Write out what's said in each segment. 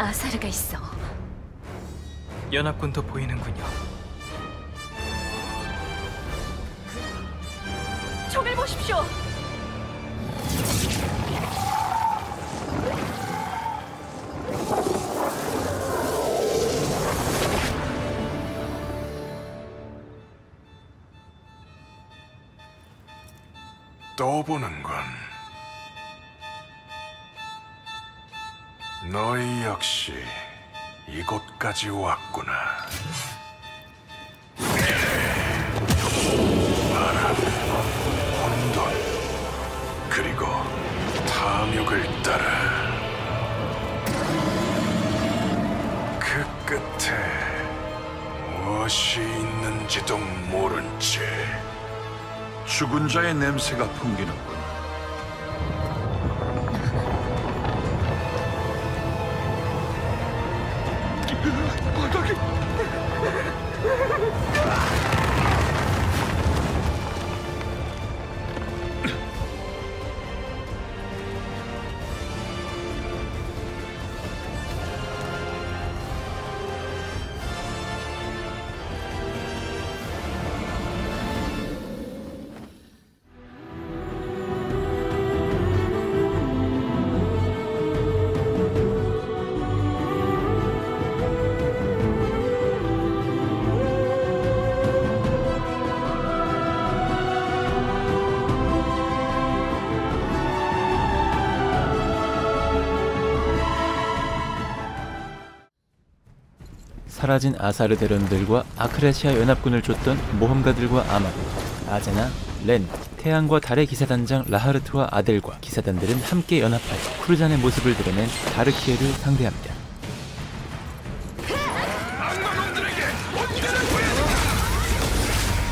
아사르가 있어. 연합군도 보이는군요. 총을 보십시오. 또 보는군. 너희 역시 이곳까지 왔구나. 바람, 혼돈, 그리고 탐욕을 따라 그 끝에 무엇이 있는지도 모른 채 죽은 자의 냄새가 풍기는군. 사라진 아사르 대련들과 아크라시아 연합군을 쫓던 모험가들과 아마드, 아제나, 렌, 태양과 달의 기사단장 라하르트와 아델과 기사단들은 함께 연합하여 쿠르잔의 모습을 드러낸 다르키에를 상대합니다.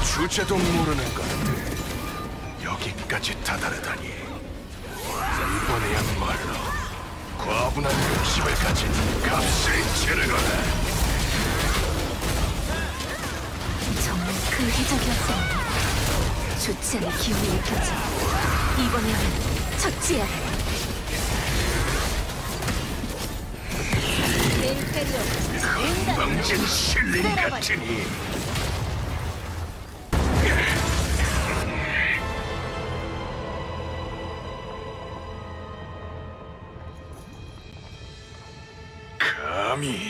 주제도 모르는 건데 여기까지 다다르다니. 이번에야말로 과분한 욕심을 가진 값을 치르거라 정말 그 기적이었어. 좋지 않은 기운이 느껴져. 이번에는 처치해야 해. 방진 실린 같으니 감히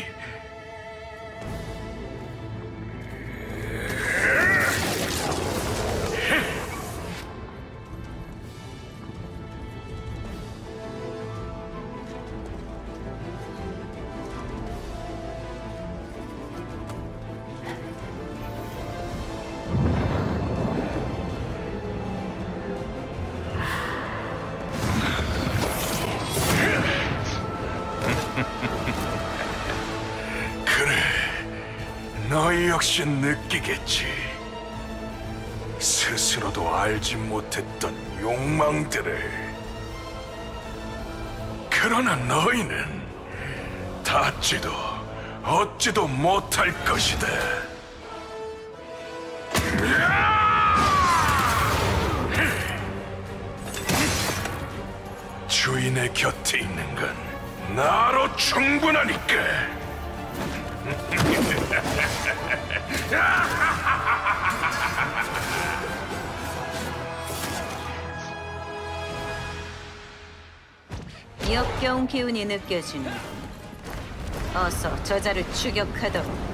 느끼겠지. 스스로도 알지 못했던 욕망들을. 그러나 너희는 닿지도 얻지도 못할 것이다. 주인의 곁에 있는 건 나로 충분하니까 역겨운 기운이 느껴지네. 어서 저자를 추격하도록.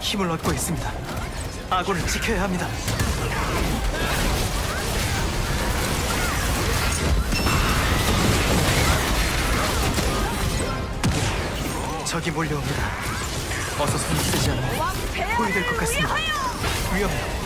힘을 얻고 있습니다. 아군을 지켜야 합니다. 적이 몰려옵니다. 어서 손을 쓰지 않으면 포위될 것 같습니다. 위험해요.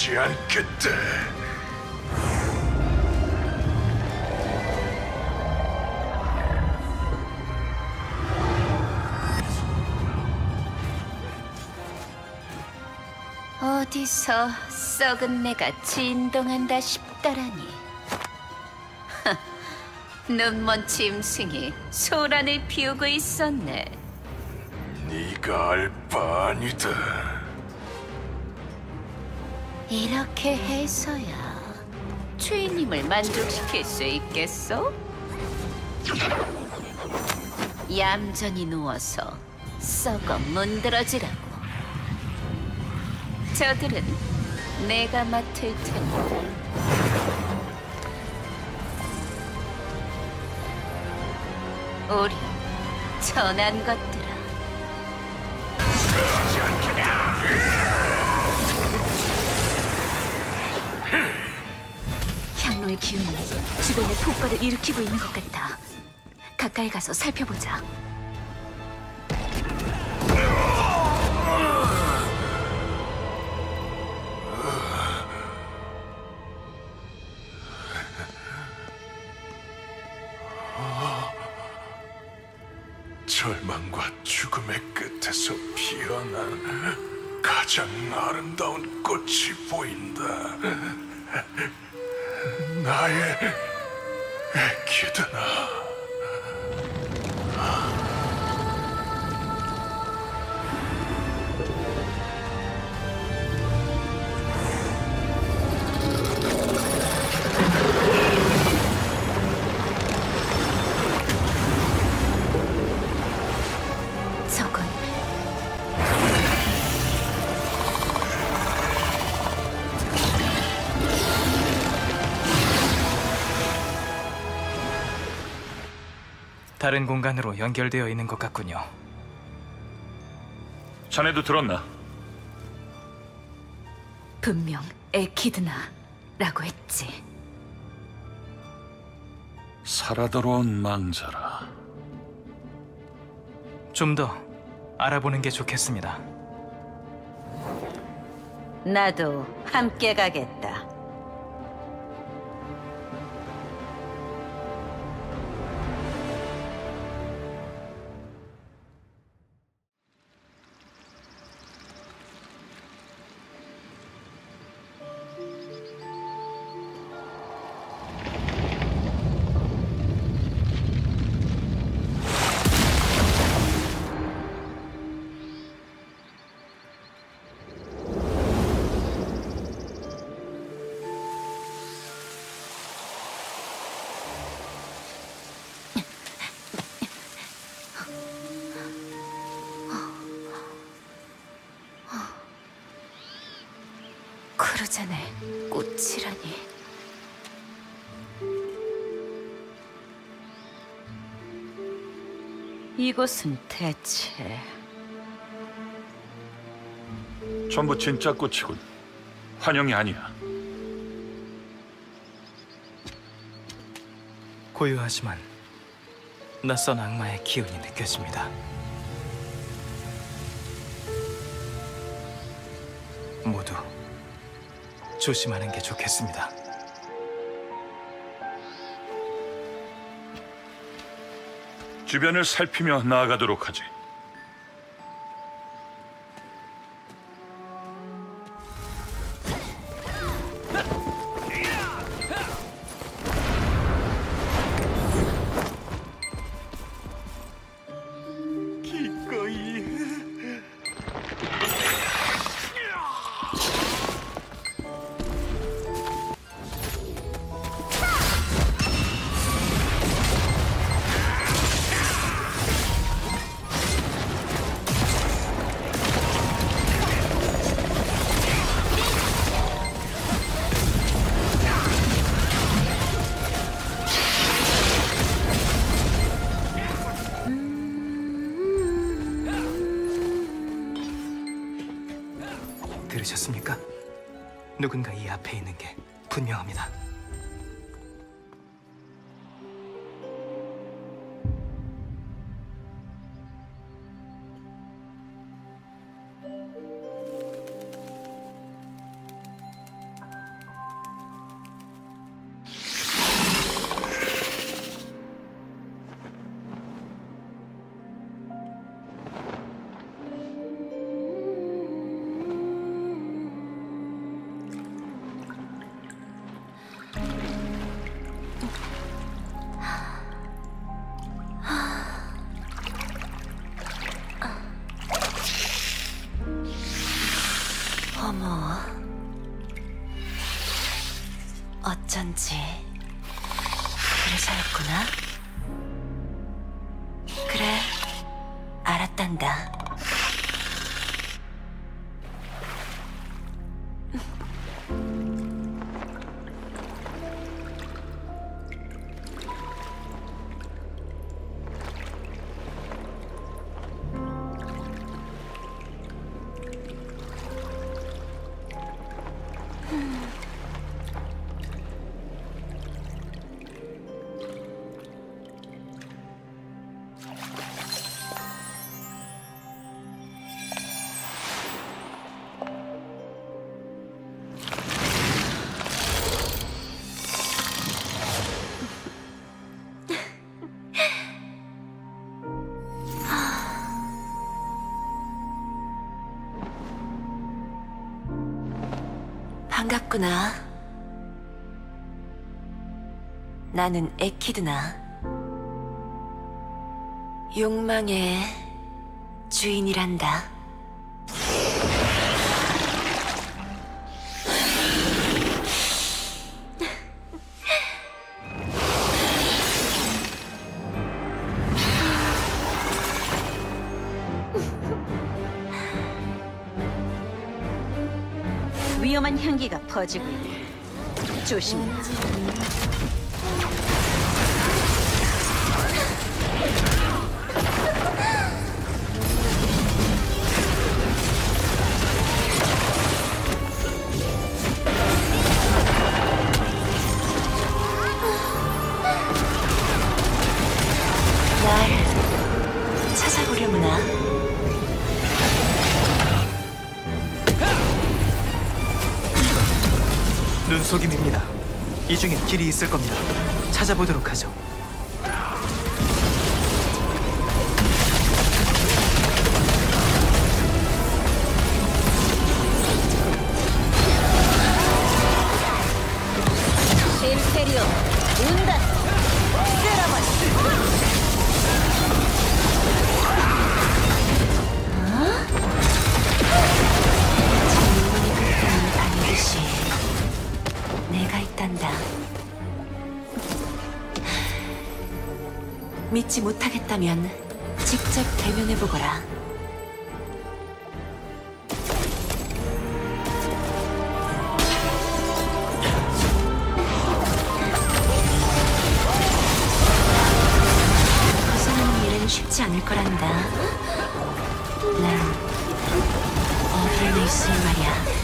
허락하지 않겠다. 어디서 썩은 내가 진동한다 싶더라니. 눈먼 짐승이 소란을 피우고 있었네. 네가 알 바 아니다. 이렇게 해서야 주인님을 만족시킬 수 있겠어? 얌전히 누워서 썩어 문드러지라고. 저들은 내가 맡을 테니. 오리, 천한 것들아. 향로의 기운이 주변에 폭발을 일으키고 있는 것 같아. 가까이 가서 살펴보자. 다른 공간으로 연결되어 있는 것 같군요. 자네도 들었나? 분명 에키드나라고 했지. 살아 돌아온 망자라. 좀 더 알아보는 게 좋겠습니다. 나도 함께 가겠다. 이곳은 대체 전부 진짜 꽃이군. 환영이 아니야. 고요하지만 낯선 악마의 기운이 느껴집니다. 모두 조심하는 게 좋겠습니다. 주변을 살피며 나아가도록 하지. 누군가 반갑구나. 나는 에키드나. 욕망의 주인이란다. 위험한 향기가 퍼지고 있네. 조심해. 길이 있을 겁니다. 찾아보도록 하죠. 믿지 못하겠다면 직접 대면해보거라. 벗어나는 일은 쉽지 않을 거란다. 난 어디에나 있을 말이야.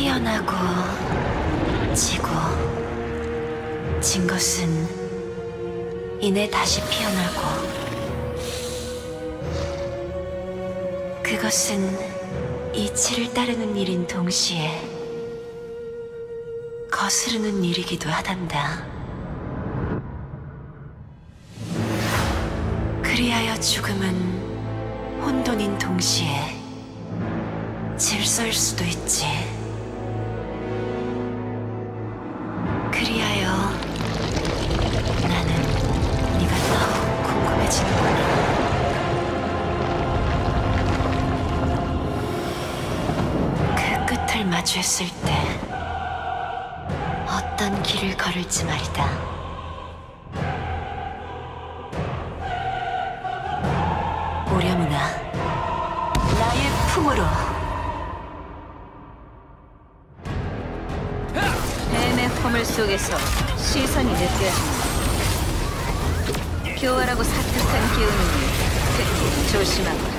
피어나고 지고 진 것은 이내 다시 피어나고 그것은 이치를 따르는 일인 동시에 거스르는 일이기도 하단다. 그리하여 죽음은 혼돈인 동시에 질서일 수도 있지. 마주했을 때 어떤 길을 걸을지 말이다. 오려무나 나의 품으로 뱀의 허물 속에서 시선이 느껴진다. 교활하고 사특한 기운이니 특히 조심하고.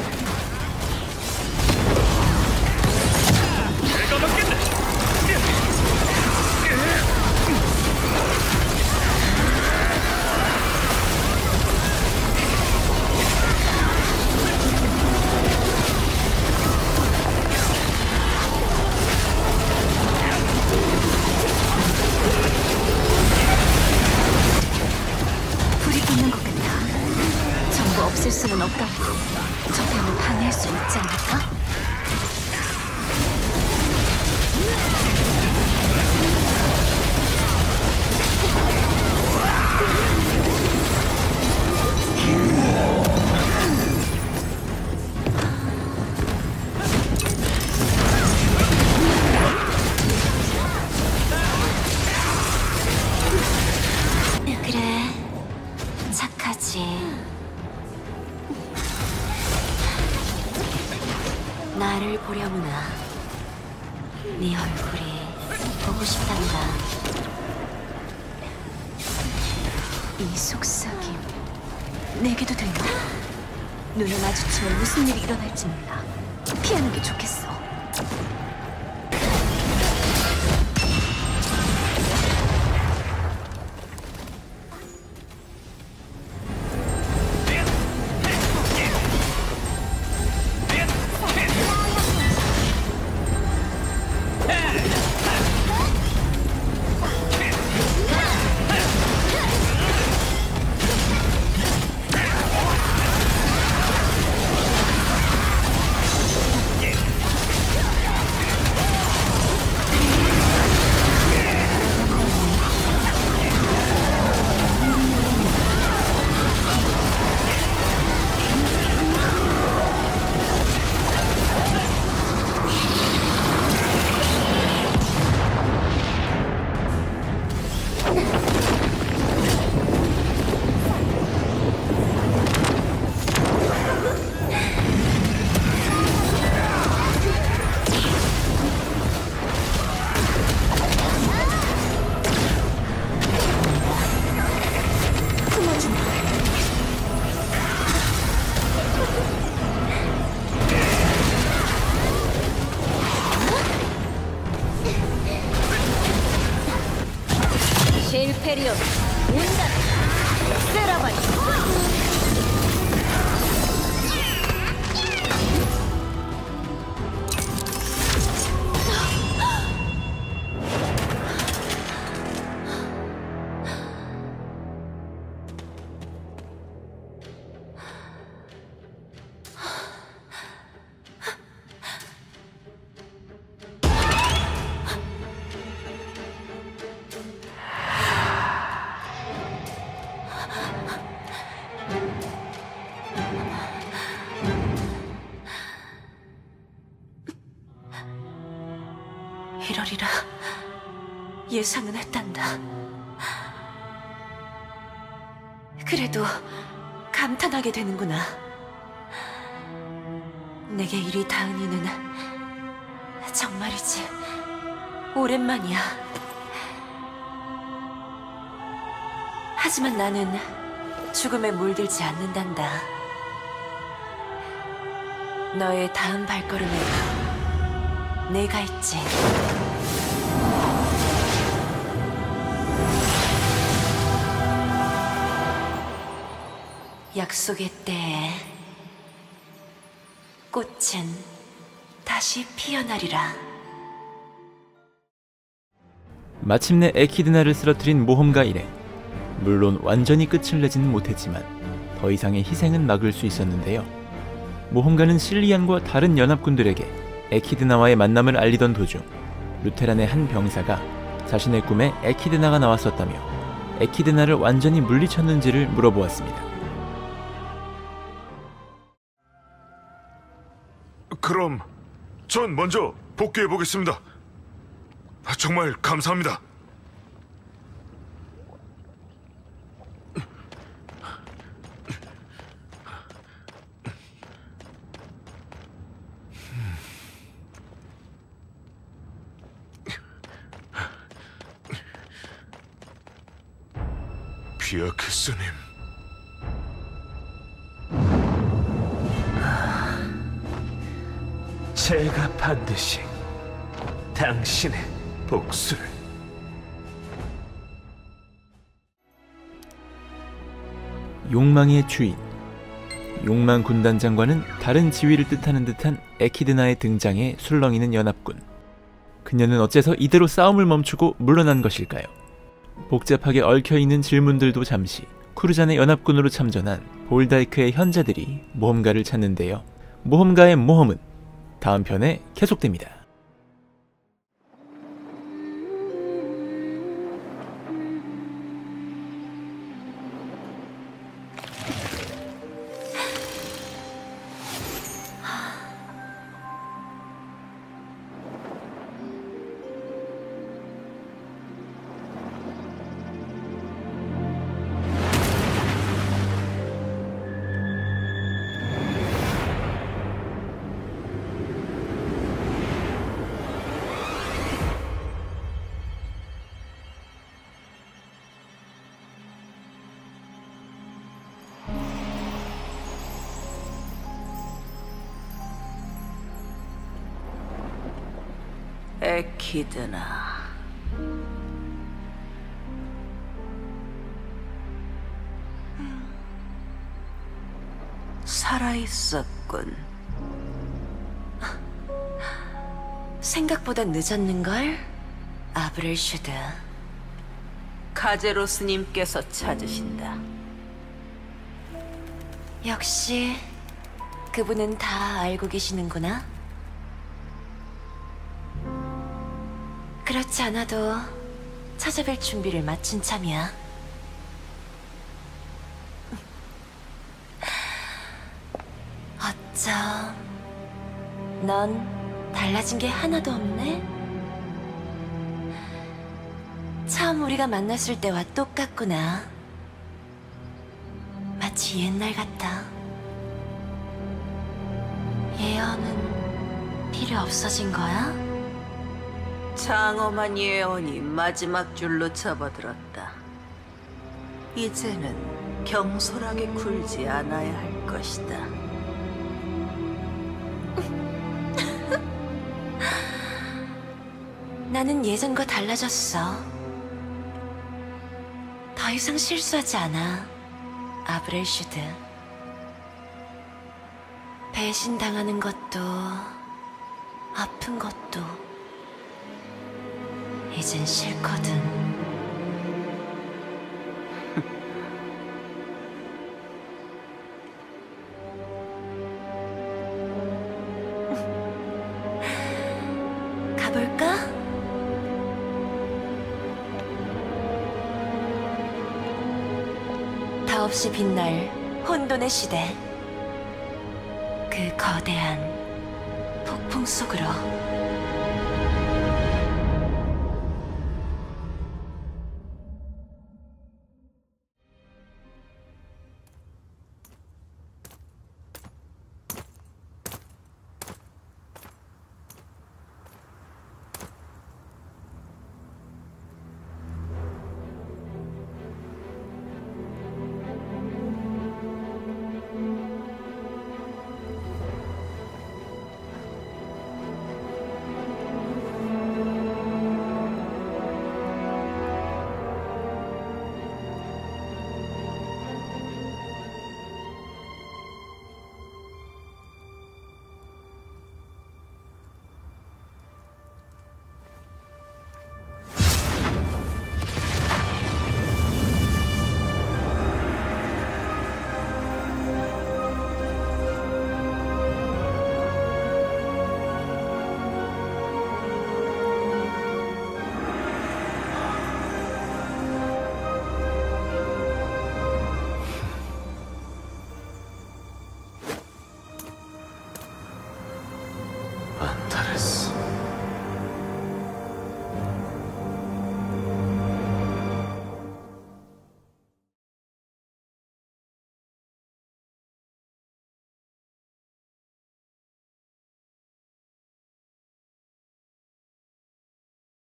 없앨 수는 없다고. 저 뱀을 방해할 수 있지 않을까? 예상은 했단다. 그래도 감탄하게 되는구나. 내게 이리 닿으니는 정말이지 오랜만이야. 하지만 나는 죽음에 물들지 않는단다. 너의 다음 발걸음에 내가 있지. 약속의 때에 꽃은 다시 피어나리라. 마침내 에키드나를 쓰러뜨린 모험가 일행. 물론 완전히 끝을 내지는 못했지만 더 이상의 희생은 막을 수 있었는데요. 모험가는 실리안과 다른 연합군들에게 에키드나와의 만남을 알리던 도중 루테란의 한 병사가 자신의 꿈에 에키드나가 나왔었다며 에키드나를 완전히 물리쳤는지를 물어보았습니다. 그럼 전 먼저 복귀해 보겠습니다. 정말 감사합니다. 비아크 스님. 제가 반드시 당신의 복수를 욕망의 주인. 욕망 군단장과는 다른 지위를 뜻하는 듯한 에키드나의 등장에 술렁이는 연합군. 그녀는 어째서 이대로 싸움을 멈추고 물러난 것일까요? 복잡하게 얽혀있는 질문들도 잠시 쿠르잔의 연합군으로 참전한 볼다이크의 현자들이 모험가를 찾는데요. 모험가의 모험은 다음 편에 계속됩니다 에키드나 살아있었군 생각보다 늦었는걸? 아브렐슈드. 카제로스님께서 찾으신다 역시 그분은 다 알고 계시는구나. 그렇지 않아도 찾아뵐 준비를 마친 참이야. 어쩜 넌 달라진 게 하나도 없네? 처음 우리가 만났을 때와 똑같구나. 마치 옛날 같아. 예언은 필요 없어진 거야? 장엄한 예언이 마지막 줄로 접어들었다 이제는 경솔하게 굴지 않아야 할 것이다 나는 예전과 달라졌어. 더 이상 실수하지 않아. 아브렐슈드. 배신당하는 것도, 아픈 것도, 이젠 싫거든. 가볼까? 다 없이 빛날 혼돈의 시대. 그 거대한 폭풍 속으로.